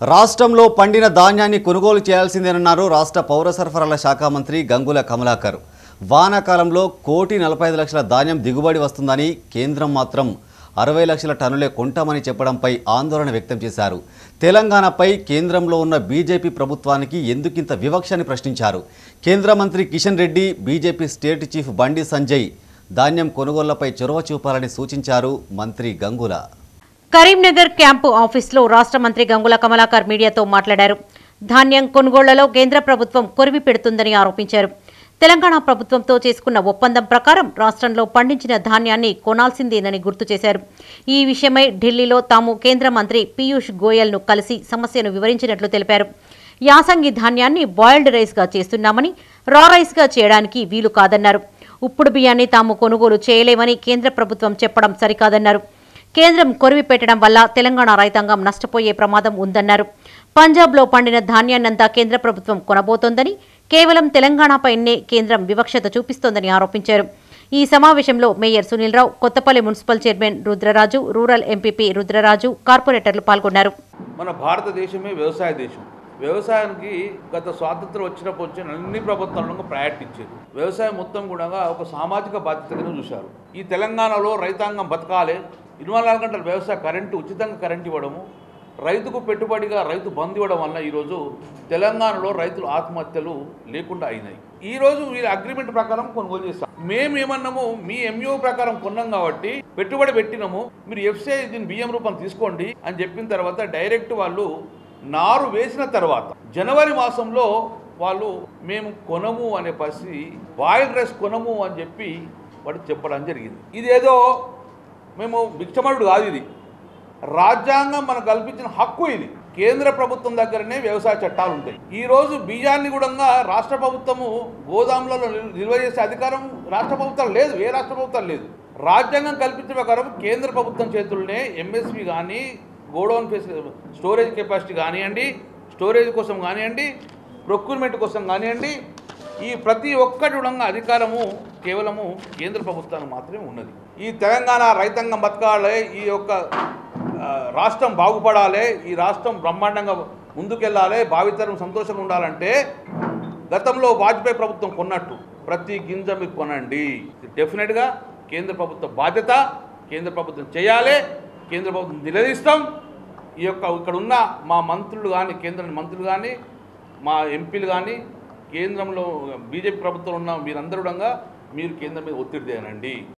రాష్ట్రంలో పండిన ధాన్యాన్ని కొనుగోలు చేయాల్సిందేనన్నారు రాష్ట్ర పౌర సరఫరాల శాఖ మంత్రి గంగుల కమలాకర్. వానాకాలంలో కోటి నలభై ఐదు లక్షల ధాన్యం దిగుబడి వస్తుందని కేంద్రం మాత్రం అరవై లక్షల టన్నులే కొంటామని చెప్పడంపై ఆందోళన వ్యక్తం చేశారు. తెలంగాణపై కేంద్రంలో ఉన్న బీజేపీ ప్రభుత్వానికి ఎందుకింత వివక్షని ప్రశ్నించారు? కేంద్ర మంత్రి Kishan Reddy BJP state chief Bandi Sanjay ధాన్యం కొనుగోళ్ళపై చొరవ చూపాలని సూచించారు మంత్రి గంగుల. కరీంనగర్ క్యాంపు ఆఫీసులో రాష్ట్ర మంత్రి గంగుల కమలాకర్ మీడియాతో మాట్లాడారు. ధాన్యం కొనుగోళ్ళలో కేంద్ర ప్రభుత్వం కొరివి పెడుతుందని ఆరోపించారు. తెలంగాణ ప్రభుత్వంతో చేసుకున్న ఒప్పందం ప్రకారం రాష్ట్రంలో పండించిన ధాన్యాన్ని కొనాల్సిందేనని గుర్తు చేశారు. ఈ విషయమై ఢిల్లీలో తాము కేంద్ర మంత్రి పీయూష్ గోయల్ను కలిసి సమస్యను వివరించినట్లు తెలిపారు. యాసంగి ధాన్యాన్ని బాయిల్డ్ రైస్గా చేస్తున్నామని రా రైస్గా చేయడానికి వీలు కాదన్నారు. ఉప్పుడు బియ్యాన్ని తాము కొనుగోలు చేయలేమని కేంద్ర ప్రభుత్వం చెప్పడం సరికాదన్నారు. కేంద్రం కొరివి పెట్టడం వల్ల తెలంగాణ రైతాంగం నష్టపోయే ప్రమాదం ఉందన్నారు. పంజాబ్లో పండిన ధాన్యాన్నంతా కేంద్ర ప్రభుత్వం కొనబోతోందని కేవలం తెలంగాణపైనే కేంద్రం వివక్షత చూపిస్తోందని ఆరోపించారు. ఈ సమావేశంలో mayor Sunil Rao Kothapalli municipal chairman Rudraraju rural MPP Rudraraju కార్పొరేటర్లు పాల్గొన్నారు. మన భారతదేశమే వ్యవసాయ దేశం. వ్యవసాయానికి గత స్వాతంత్రం వచ్చినప్పుడు వచ్చిన అన్ని ప్రభుత్వాలను ప్రయారిటీ వ్యవసాయం మొత్తం కూడా ఒక సామాజిక బాధ్యతగానే చూశారు. ఈ తెలంగాణలో రైతాంగం బతకాలి. ఇరవై నాలుగు గంటల వ్యవసాయ కరెంటు ఉచితంగా కరెంట్ ఇవ్వడము రైతుకు పెట్టుబడిగా రైతు బంద్ ఇవ్వడం వల్ల ఈరోజు తెలంగాణలో రైతుల ఆత్మహత్యలు లేకుండా అయినాయి. ఈరోజు వీళ్ళ అగ్రిమెంట్ ప్రకారం కొనుగోలు చేస్తాం. మేము ఏమన్నాము మీ ఎంఈఓ ప్రకారం కొన్నాం కాబట్టి పెట్టుబడి పెట్టినాము. మీరు ఎఫ్సిఐ దీని బియ్యం రూపం తీసుకోండి అని చెప్పిన తర్వాత డైరెక్ట్ వాళ్ళు నారు వేసిన తర్వాత జనవరి మాసంలో వాళ్ళు మేము కొనము అనే పరిస్థితి బాయిల్ రైస్ కొనము అని చెప్పి వాడు చెప్పడం జరిగింది. ఇదేదో మేము భిక్షమరుడు కాదు ఇది. రాజ్యాంగం మనకు కల్పించిన హక్కు ఇది. కేంద్ర ప్రభుత్వం దగ్గరనే వ్యవసాయ చట్టాలు ఉంటాయి. ఈ రోజు బియ్యాన్ని కూడా రాష్ట్ర ప్రభుత్వము గోదాములలో నిల్వ చేసే అధికారం రాష్ట్ర ప్రభుత్వం లేదు. ఏ రాష్ట్ర ప్రభుత్వం లేదు. రాజ్యాంగం కల్పించిన ప్రకారం కేంద్ర ప్రభుత్వం చేతుల్లోనే ఎంఎస్పి కానీ గోడౌన్ ఫెసి స్టోరేజ్ కెపాసిటీ కానివ్వండి స్టోరేజ్ కోసం కానివ్వండి ప్రొక్యూర్మెంట్ కోసం కానివ్వండి ఈ ప్రతి ఒక్కటి కూడా అధికారము కేవలము కేంద్ర ప్రభుత్వానికి మాత్రమే ఉన్నది. ఈ తెలంగాణ రైతాంగం బతకాలే ఈ యొక్క రాష్ట్రం బాగుపడాలి ఈ రాష్ట్రం బ్రహ్మాండంగా ముందుకెళ్ళాలి భావితరం సంతోషంగా ఉండాలంటే గతంలో వాజ్పేయి ప్రభుత్వం కొన్నట్టు ప్రతి గింజ మీరు కొనండి. ఇది డెఫినెట్గా కేంద్ర ప్రభుత్వ బాధ్యత కేంద్ర ప్రభుత్వం చేయాలి కేంద్ర ప్రభుత్వం నిలదీస్తాం. ఈ యొక్క ఇక్కడ ఉన్న మా మంత్రులు కానీ కేంద్ర మంత్రులు కానీ మా ఎంపీలు కానీ కేంద్రంలో బీజేపీ ప్రభుత్వం ఉన్న మీరందరూ కూడా మీరు కేంద్రం మీద ఒత్తిడి తేనండి.